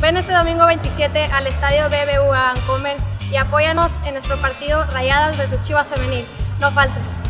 Ven este domingo 27 al estadio BBVA Vancomer y apóyanos en nuestro partido Rayadas vs Chivas Femenil. No faltes.